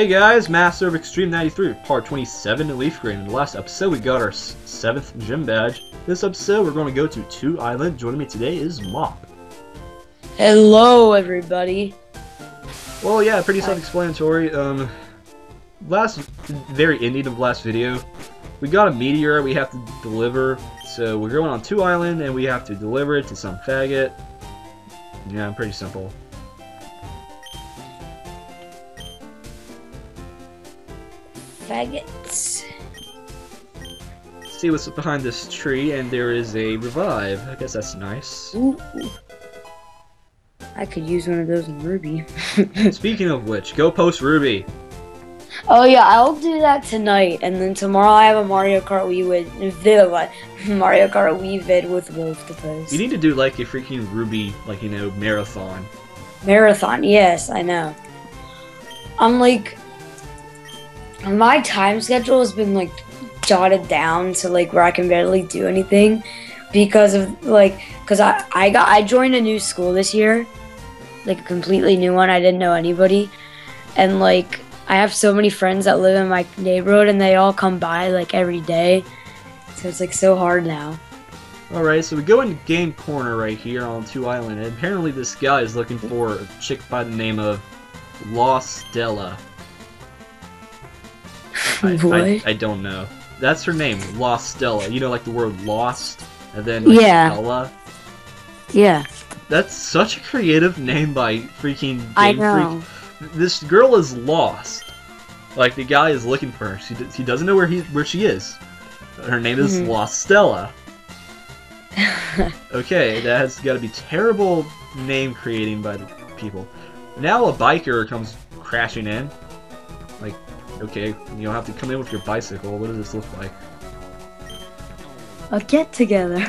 Hey guys, Master of Extreme 93, part 27 in Leaf Green. In the last episode, we got our 7th gym badge. This episode, we're going to go to 2 Island. Joining me today is Mop. Hello, everybody. Well, yeah, pretty self-explanatory. Um, last, very ending of last video, we got a meteor we have to deliver. So we're going on 2 Island, and we have to deliver it to some faggot. Yeah, pretty simple. Faggots. See what's behind this tree, and there is a revive. I guess that's nice. Ooh. I could use one of those in Ruby. Speaking of which, go post Ruby. oh yeah, I'll do that tonight, and then tomorrow I have a Mario Kart Wii with vid, Mario Kart Wii vid with Wolf to post. You need to do like a freaking Ruby, like you know, marathon. Marathon, yes, I know. I'm like, my time schedule has been like jotted down to like where I can barely do anything because of like, cause I I got I joined a new school this year, like a completely new one. I didn't know anybody, and like I have so many friends that live in my neighborhood, and they all come by like every day, so it's like so hard now. Alright, so we go in game corner right here on Two Island, and apparently this guy is looking for a chick by the name of Lost. I, I, I don't know. That's her name, Lost Stella. You know, like the word lost, and then like, Yeah. Stella. Yeah, That's such a creative name by freaking Game I Freak. know. This girl is lost. Like the guy is looking for her. She, d- he doesn't know where he where she is. Her name is Mhm. Lost Stella. Okay, that has got to be terrible name creating by the people. Now a biker comes crashing in. Like, okay, you don't have to come in with your bicycle. What does this look like? a get together.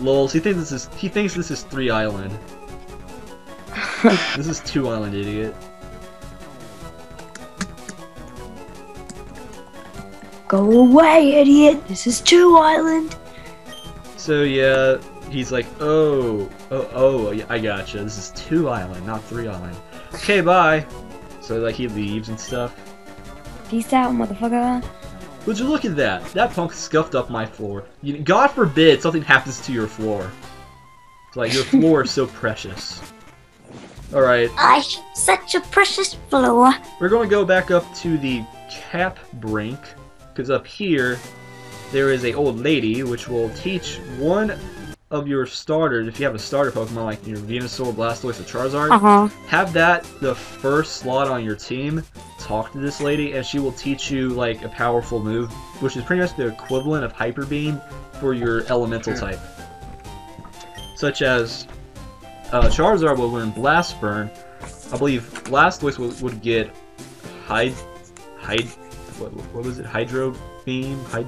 Lols, he thinks this is he thinks this is Three Island. this is Two Island, idiot. Go away, idiot! This is Two Island. So yeah, he's like, oh, oh, oh, yeah, I gotcha. This is Two Island, not Three Island. Okay, bye. So like he leaves and stuff. Peace out, motherfucker. Would you look at that? That punk scuffed up my floor. You, God forbid something happens to your floor. Like your floor is so precious. Alright, I such a precious floor. we're going to go back up to the Cape Brink, because up here there is a old lady which will teach one of your starters, if you have a starter Pokemon like your Venusaur, Blastoise, or Charizard, Uh huh. have that the first slot on your team talk to this lady and she will teach you like a powerful move which is pretty much the equivalent of hyper beam for your elemental type. Such as uh, charizard will learn blast burn. I believe blastoise would, would get hide hide what, what was it? Hydro beam? Hyd,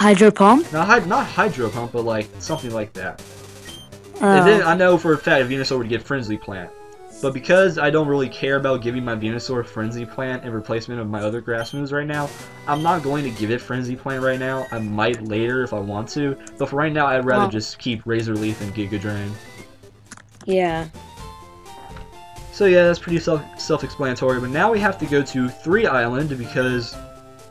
Hydro pump. not, not hydro pump but like something like that and then oh. I know for a fact Venusaur would get Frenzy Plant. But because I don't really care about giving my Venusaur Frenzy Plant in replacement of my other grass moves right now, I'm not going to give it Frenzy Plant right now. I might later if I want to. But for right now, I'd rather Oh. just keep Razor Leaf and Giga Drain. yeah. So yeah, that's pretty self self-explanatory. But now we have to go to Three Island because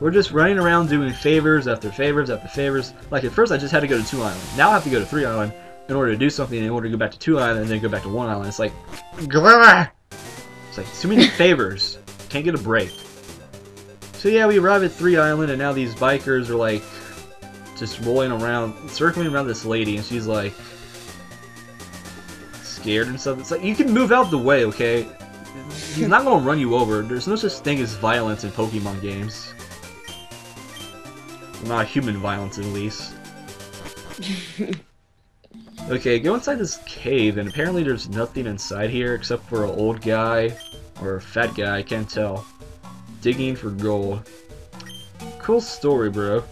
we're just running around doing favors after favors after favors. Like at first, I just had to go to Two Island. Now I have to go to Three Island in order to do something. In order to go back to Two Island and then go back to One Island. It's like, it's like too many favors. Can't get a break. So yeah, we arrive at Three Island, and now these bikers are like just rolling around, circling around this lady, and she's like scared and stuff. It's like you can move out the way, okay? He's not gonna run you over. There's no such thing as violence in Pokemon games. Not human violence, at least. okay, go inside this cave, and apparently there's nothing inside here except for an old guy or a fat guy. I can't tell. Digging for gold. Cool story, bro.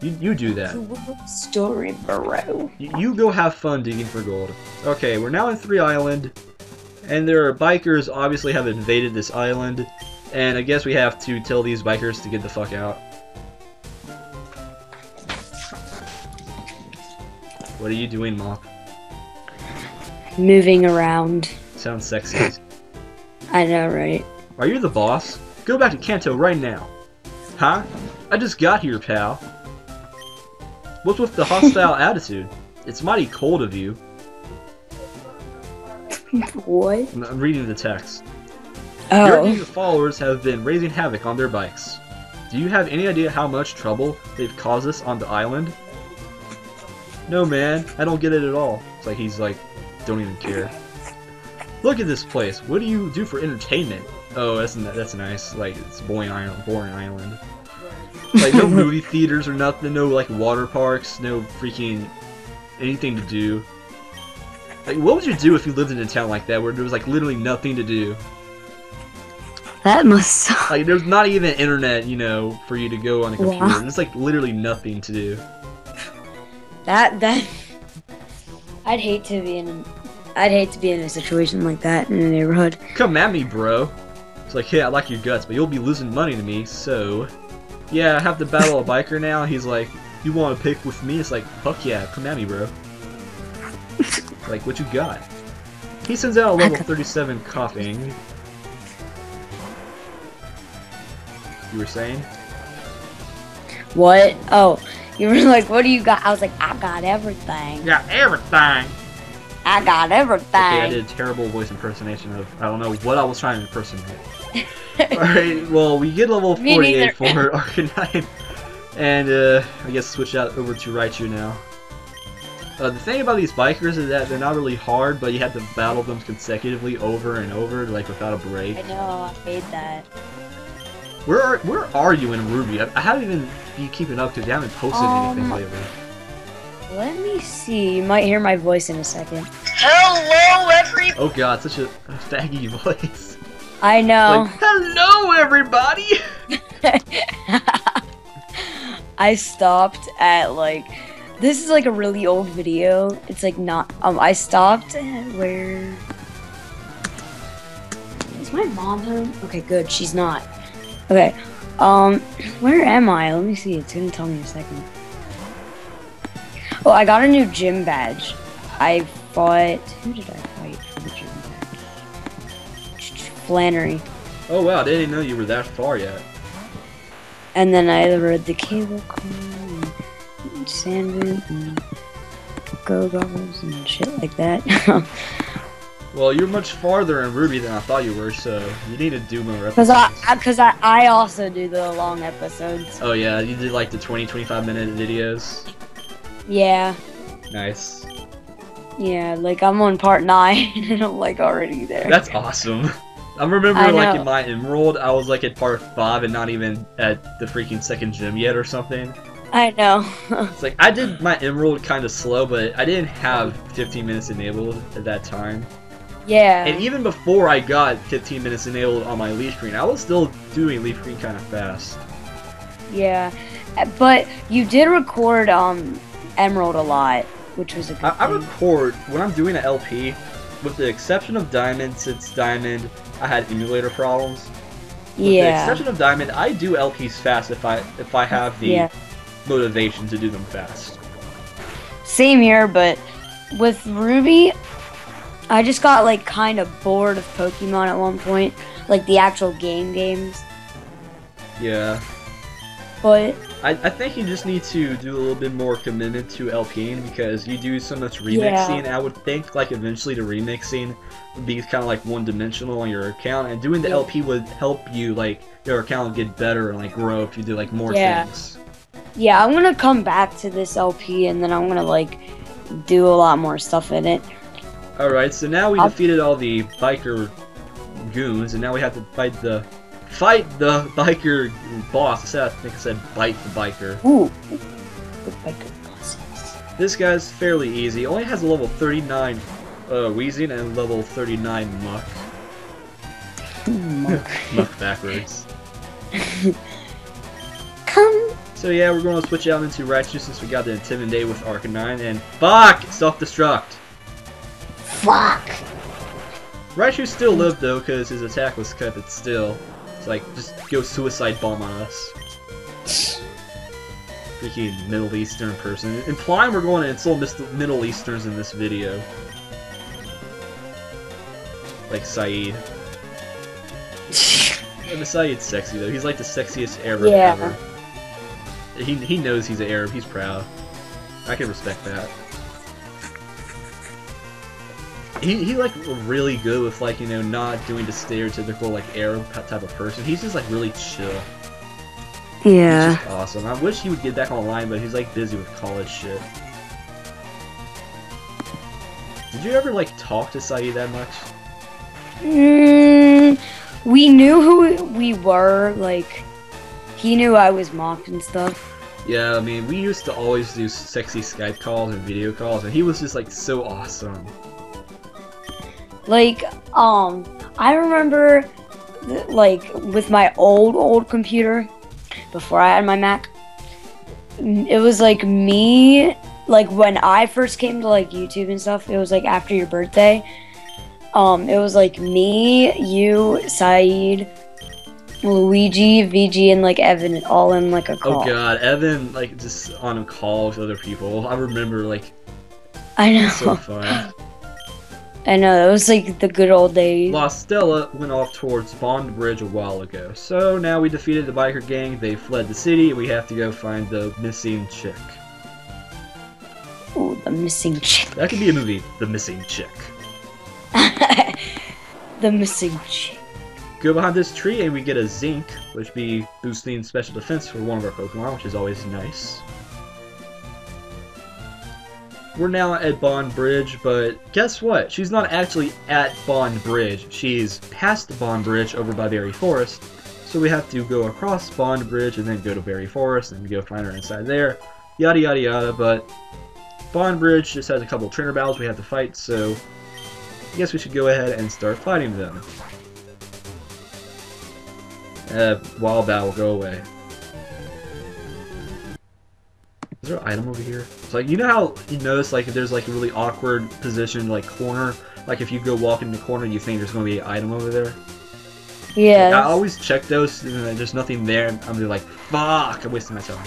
You, you do that. Cool Story, bro. You, you go have fun digging for gold. Okay, we're now in Three Island, and there are bikers obviously have invaded this island, and I guess we have to tell these bikers to get the fuck out. What are you doing, Mop? moving around. Sounds sexy. I know, right? Are you the boss? Go back to Kanto right now. Huh? I just got here, pal. What's with the hostile attitude? It's mighty cold of you. What? I'm- reading the text. Oh. Your Oh, gang of followers have been raising havoc on their bikes. Do you have any idea how much trouble they've caused us on the island? No, man, I don't get it at all. It's like he's like, don't even care. Look at this place. What do you do for entertainment? Oh, that's n- that's nice. Like it's boring island, boring island. Like no movie theaters or nothing. No like water parks. No freaking anything to do. Like, what would you do if you lived in a town like that where there was like literally nothing to do? that must suck. Like, there's not even internet, you know, for you to go on a computer. Wow. There's like literally nothing to do. That that. I'd hate to be in. I'd hate to be in a situation like that in a neighborhood. Come at me, bro. It's like, hey, I like your guts, but you'll be losing money to me, so. Yeah, I have to battle a biker now. He's like, you want to pick with me? It's like, fuck yeah, come at me, bro. like, what you got? He sends out a level 37 Koffing. You were saying? What? Oh, you were like, what do you got? I was like, I got everything. Yeah, everything! I got everything. Okay, I did a terrible voice impersonation of I don't know what I was trying to impersonate. Alright, well we get level 48 for Arcanine. And uh, I guess switch out over to Raichu now. Uh, the thing about these bikers is that they're not really hard, but you have to battle them consecutively over and over, like without a break. I know. I hate that. Where are where are you in Ruby? I, I haven't even been keeping up because you haven't posted anything Um, lately. Let me see. You might hear my voice in a second. Hello, every. Oh god, such a, a faggy voice. I know. Like, hello everybody! I stopped at like. This is like a really old video. It's like not. Um, I stopped where. Is my mom home? Okay, good. She's not. Okay. Um, where am I? Let me see. It's gonna tell me in a second. Oh, I got a new gym badge. I fought. Who did I fight for the gym badge? Flannery. Oh wow, I didn't even know you were that far yet. And then I read the cable car and sandwich and go goggles and shit like that. Well, you're much farther in Ruby than I thought you were, so you need to do more episodes. I, I, cause I, I also do the long episodes. Oh yeah, you did like the 20, 25 minute videos. Yeah, Nice. yeah. Like I'm on part nine, and I'm like already there. That's awesome. I remember I like in my Emerald, I was like at part five and not even at the freaking second gym yet or something. I know. It's like I did my Emerald kind of slow, but I didn't have 15 minutes enabled at that time. Yeah. And even before I got 15 minutes enabled on my Leaf Green, I was still doing leaf green kind of fast. Yeah. Uh, But you did record um Emerald a lot, which was a good I, I record when I'm doing an LP, with the exception of Diamond, since Diamond I had emulator problems. With the yeah. exception of Diamond, I do LPs fast if I if I have the Yeah. motivation to do them fast. Same here, but with Ruby, I just got like kind of bored of Pokemon at one point, like the actual game games. Yeah, But I, I think you just need to do a little bit more commitment to LPing because you do so much remixing. Yeah. I would think like eventually the remixing would be kind of like one dimensional on your account, and doing the Yeah. LP would help you like your account get better and like grow if you do like more Yeah. things. yeah, I'm gonna come back to this LP and then I'm gonna like do a lot more stuff in it. Alright, so now we I'll- defeated all the biker goons, and now we have to fight the fight the biker boss. I said I think I said bite the biker. Ooh. The biker boss. This guy's fairly easy. Only has a level 39 uh, Weezing and level 39 Muk. Monk. Muk backwards. Come. So yeah, we're going to switch out into Raichu since we got the Intimidate with Arcanine, and fuck! Self-destruct! Fuck. Raichu still lived though, because his attack was kept still. It's like, just go suicide bomb on us. Freaking Middle Eastern person. Implying we're going to insult Middle Easterns in this video. like Saeed. And Saeed's sexy though. He's like the sexiest Arab Yeah. ever. He he knows he's an Arab. He's proud. I can respect that. He he like really good with like you know not doing the stereotypical like Arab type of person. He's just like really chill. He's Yeah. just awesome. I wish he would get back online, but he's like busy with college shit. Did you ever like talk to Saeed that much? Mm, we knew who we were. Like, he knew I was mocked and stuff. Yeah, I mean, we used to always do sexy Skype calls and video calls, and he was just like so awesome. Like, um, I remember, like, with my old, old computer, before I had my Mac, it was like me, like, when I first came to, like, YouTube and stuff, it was like after your birthday. Um, it was like me, you, Saeed, Luigi, VG, and like Evan, all in like a call. Oh god, Evan like just on a call with other people. I remember like I know. so fun. I know. That was like the good old days. La Stella went off towards Bond Bridge a while ago. So now we defeated the biker gang, they fled the city, we have to go find the missing chick. Ooh, the missing chick. That could be a movie, The Missing Chick. the missing chick. Go behind this tree and we get a Zinc, which be boosting special defense for one of our Pokemon, which is always nice. We're now at Bond Bridge, but guess what? She's not actually at Bond Bridge. She's past Bond Bridge over by Berry Forest. So we have to go across Bond Bridge and then go to Berry Forest and go find her inside there. Yada yada yada, but Bond Bridge just has a couple trainer battles we have to fight, so I guess we should go ahead and start fighting them. Uh, wild battle, go away. Is there an item over here? It's like, you know how you notice, like, if there's, like, a really awkward position, like, corner? Like, if you go walk in the corner, you think there's going to be an item over there? Yeah. I always check those, and there's nothing there, and I'm just like, fuck, I'm wasting my time.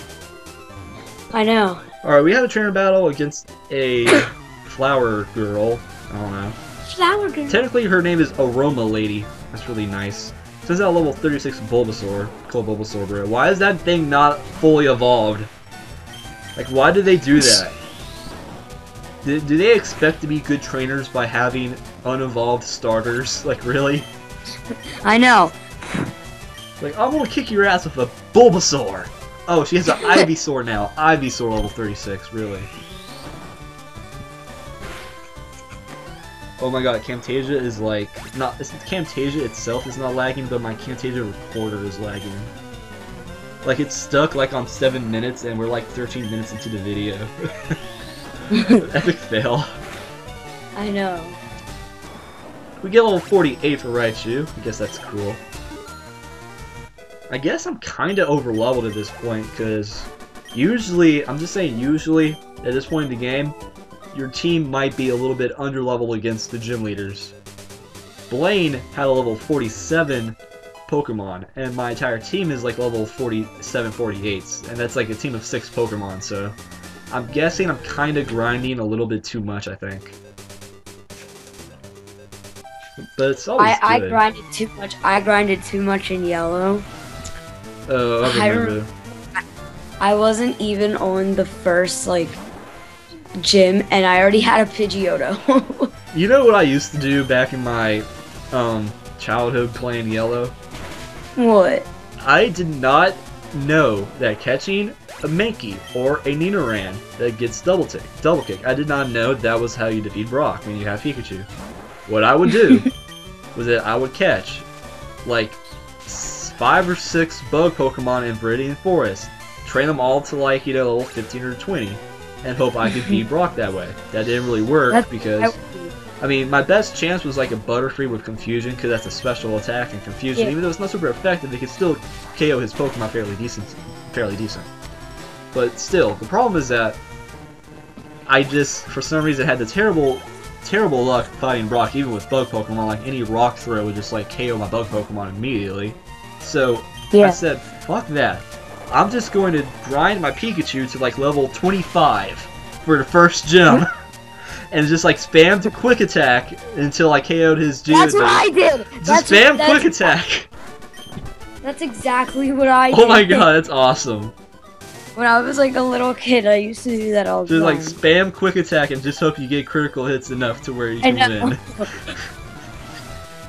I know. Alright, we have a trainer battle against a flower girl. I don't know. Flower girl. Technically, her name is Aroma Lady. That's really nice. Since at level 36 Bulbasaur, cool Bulbasaur, bro. Why is that thing not fully evolved? Like, why do they do that? Do, do they expect to be good trainers by having unevolved starters? Like, really? I know. Like, I'm gonna kick your ass with a Bulbasaur! Oh, she has an Ivysaur now. Ivysaur level 36, really. Oh my god, Camtasia is like, not, Camtasia itself is not lagging, but my Camtasia recorder is lagging. Like, it's stuck like on 7 minutes, and we're like 13 minutes into the video. Epic fail. I know. We get level 48 for Raichu. I guess that's cool. I guess I'm kinda over leveled at this point, because usually, I'm just saying usually, at this point in the game, your team might be a little bit under leveled against the gym leaders. Blaine had a level 47 Pokemon, and my entire team is like level 47, 48s, and that's like a team of 6 Pokemon, so I'm guessing I'm kinda grinding a little bit too much, I think. But it's always I, I good. grinded too much. I grinded too much in yellow. Oh, I I remember. I wasn't even on the first like gym, and I already had a Pidgeotto. You know what I used to do back in my um, childhood playing Yellow? What? I did not know that catching a Mankey or a Nidoran that gets double tick, double kick. I did not know that was how you defeat Brock when you have Pikachu. What I would do was that I would catch like five or six bug Pokemon in Viridian Forest, train them all to like you know level 15 or 20, and hope I could beat Brock that way. That didn't really work That's because. I mean, my best chance was like a Butterfree with Confusion, because that's a special attack, and Confusion, Yeah. even though it's not super effective, it could still KO his Pokemon fairly decent. Fairly decent. But still, the problem is that I just, for some reason, had the terrible, terrible luck fighting Brock, even with Bug Pokemon. Like, any Rock Throw would just, like, KO my Bug Pokemon immediately. So, I said, fuck that. I'm just going to grind my Pikachu to, like, level 25 for the first gym. and just like spammed a quick attack until I KO'd his Geodude. That's what I did. Just That's spam that's, quick attack. That's exactly what I did. Oh my god, that's awesome. When I was like a little kid, I used to do that all the time. Just like spam quick attack and just hope you get critical hits enough to where you can win.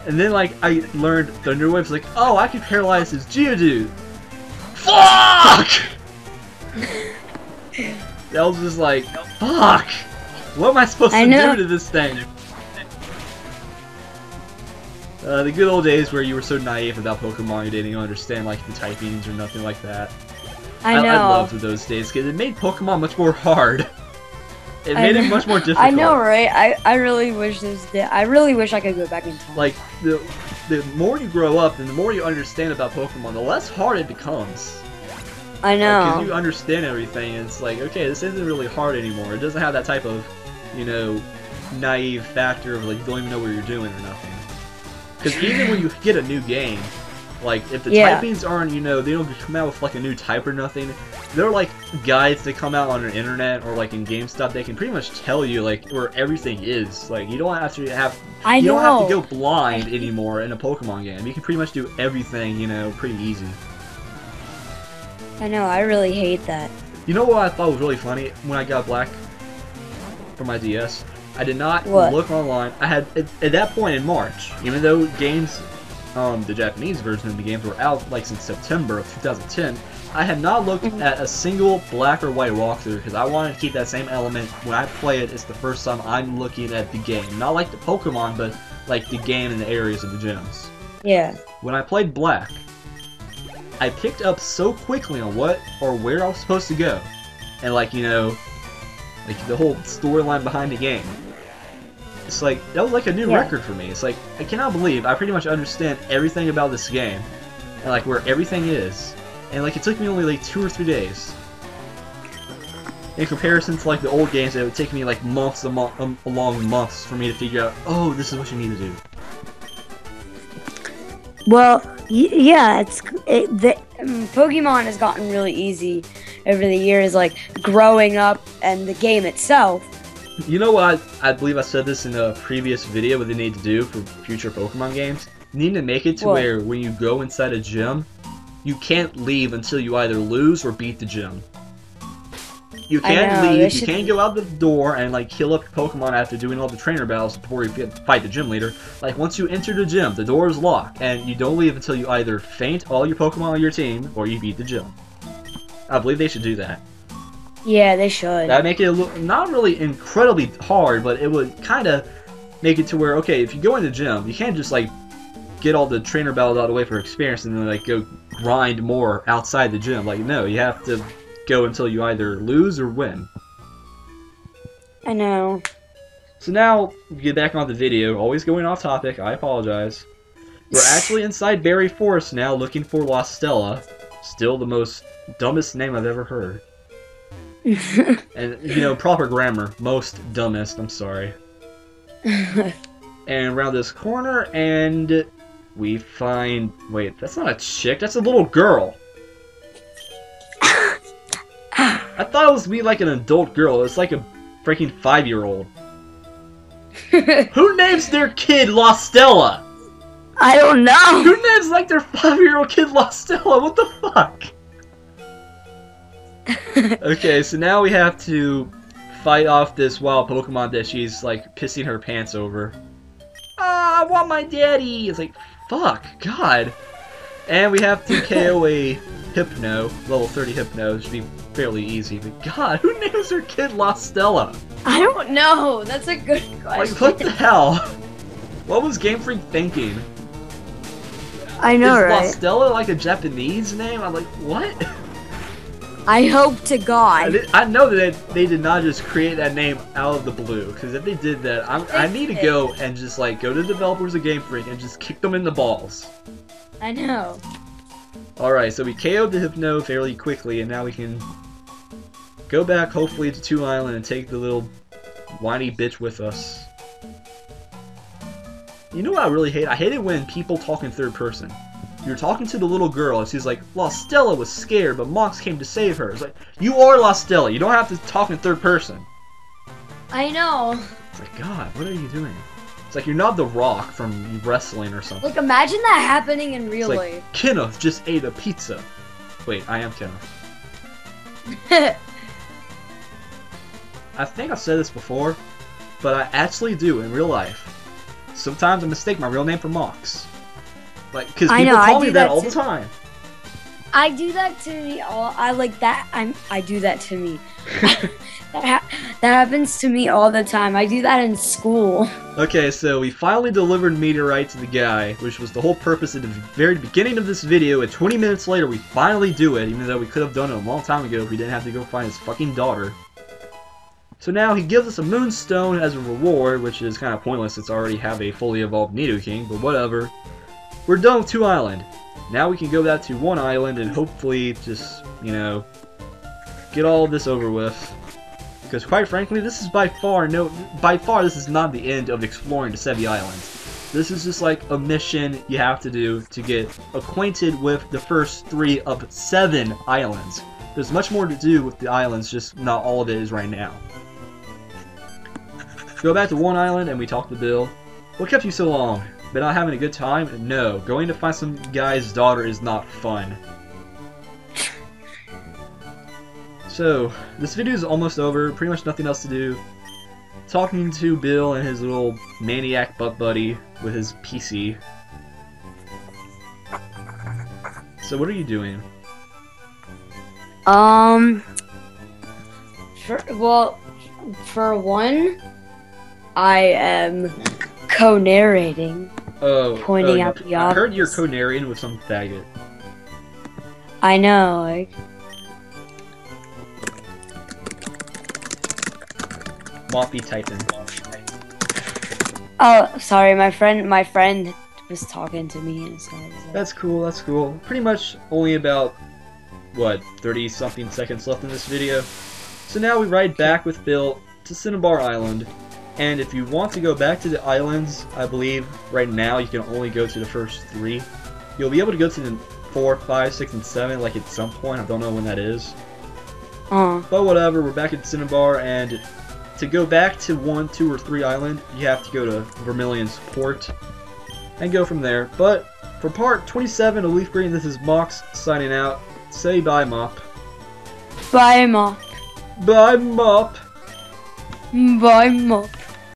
And then like I learned Thunder Wave's like, oh, I can paralyze his Geodude. Fuck! that was just like, fuck! What am I supposed I to know. do to this thing? Uh, the good old days where you were so naive about Pokemon, you didn't even understand like the typings or nothing like that. I know. I, loved those days because it made Pokemon much more hard. It made it much more difficult. I know, right? I, I really wish this. I really wish I could go back in time. Like the the more you grow up and the more you understand about Pokemon, the less hard it becomes. I know. Because know. you understand everything, and it's like, okay, this isn't really hard anymore. It doesn't have that type of, you know, naive factor of like you don't even know what you're doing or nothing. Because even when you get a new game, like if the Yeah. typings aren't, you know, they don't come out with like a new type or nothing. They're like guides that come out on the internet or like in GameStop. They can pretty much tell you like where everything is. Like you don't have to have I you know. don't have to go blind anymore in a Pokemon game. You can pretty much do everything, you know, pretty easy. I know. I really hate that. You know what I thought was really funny when I got Black for my DS? I did not What? look online. I had at, at that point in March, even though games, um, the Japanese version of the games were out like since September of 2010. I had not looked Mhm. at a single black or white walkthrough because I wanted to keep that same element when I play it. It's the first time I'm looking at the game, not like the Pokemon, but like the game and the areas of the gyms. Yeah. When I played Black, I picked up so quickly on what or where I was supposed to go, and like you know, like the whole storyline behind the game. It's like that was like a new Yeah. record for me. It's like I cannot believe I pretty much understand everything about this game, and like where everything is, and like it took me only like two or three days. In comparison to like the old games, it would take me like months, amo- um, long months for me to figure out. Oh, this is what you need to do. Well, y- yeah. It's it, the um, Pokemon has gotten really easy over the years, like growing up and the game itself. You know what? I, I believe I said this in a previous video. What they need to do for future Pokemon games? They need to make it to What? where when you go inside a gym, you can't leave until you either lose or beat the gym. You can't know, leave. You can't go out the door and like kill up your Pokemon after doing all the trainer battles before you fight the gym leader. Like once you enter the gym, the door is locked, and you don't leave until you either faint all your Pokemon on your team or you beat the gym. I believe they should do that. Yeah, they should. That make it little, not really incredibly hard, but it would kind of make it to where okay, if you go in the gym, you can't just like get all the trainer battles out of the way for experience and then like go grind more outside the gym. Like no, you have to go until you either lose or win. I know. So now get back on the video. Always going off topic. I apologize. We're actually inside Berry Forest now, looking for Lostelle. Still the most dumbest name I've ever heard. And you know, proper grammar. Most dumbest. I'm sorry. and around this corner, and we find. Wait, that's not a chick. That's a little girl. I thought it was me like an adult girl. It's like a freaking five-year-old. Who names their kid Lostelle? I don't know. Who names like their five-year-old kid Lostelle? What the fuck? okay, so now we have to fight off this wild Pokemon that she's like pissing her pants over. Ah, I want my daddy. It's like, fuck, God. And we have to KO a Hypno, level 30 Hypno. It should be fairly easy. But God, who names their kid Lostelle? I don't know. That's a good question. Like, what the hell? What was Game Freak thinking? I know, Is right? Stella like a Japanese name? I'm like, what? I hope to I, God. did- I know that they did not just create that name out of the blue, because if they did that, I'm, I need to go and just like go to the developers of Game Freak and just kick them in the balls. I know. Alright, so we KO'd the Hypno fairly quickly, and now we can go back, hopefully, to Two Island and take the little whiny bitch with us. You know what I really hate? I hate it when people talk in third person. You're talking to the little girl, and she's like, Lostelle was scared, but Mox came to save her. It's like, you are Lostelle. You don't have to talk in third person. I know. It's like, God, what are you doing? It's like you're not The Rock from wrestling or something. Like, imagine that happening in real It's like Kenneth just ate a pizza. Wait, I am Kenneth. I think I've said this before, but I actually do in real life. Sometimes I mistake my real name for Mox. Like, because people know, call me that that all the time. I do that to me all. I like that. I'm. I do that to me. that ha- that happens to me all the time. I do that in school. Okay, so we finally delivered Meteorite to the guy, which was the whole purpose at the very beginning of this video, and 20 minutes later we finally do it, even though we could have done it a long time ago if we didn't have to go find his fucking daughter. So now he gives us a Moonstone as a reward, which is kind of pointless since I already have a fully evolved Nidoking, but whatever. We're done with two island. Now we can go back to one island and hopefully just, you know, get all this over with. Because quite frankly, this is by far no, by far this is not the end of exploring the Sevii Islands. This is just like a mission you have to do to get acquainted with the first three of seven islands. There's much more to do with the islands, just not all of it is right now. Go back to one island and we talk to Bill. What kept you so long? Been not having a good time? No, going to find some guy's daughter is not fun. So, this video is almost over, pretty much nothing else to do. Talking to Bill and his little maniac butt buddy with his PC. So what are you doing? Um. For well, for one, I am co-narrating. Oh, oh Pointing oh, out the I heard you're obvious. co-narrating with some faggot. I know. Like, Moppy Titan. oh, sorry, my friend. My friend was talking to me, and so like, That's cool, that's cool. Pretty much only about, what, 30 something seconds left in this video. So now we ride back with Bill to Cinnabar Island. And if you want to go back to the islands, I believe right now you can only go to the first three. You'll be able to go to the four, five, six, and 7 like at some point. I don't know when that is. "Oh, But whatever, we're back at Cinnabar, and to go back to 1, 2, or 3 island, you have to go to Vermilion's port and go from there. But for part 27 of Leaf Green, this is Mox signing out. Say bye, Mop. bye, mop, Bye, Mop. bye, mop."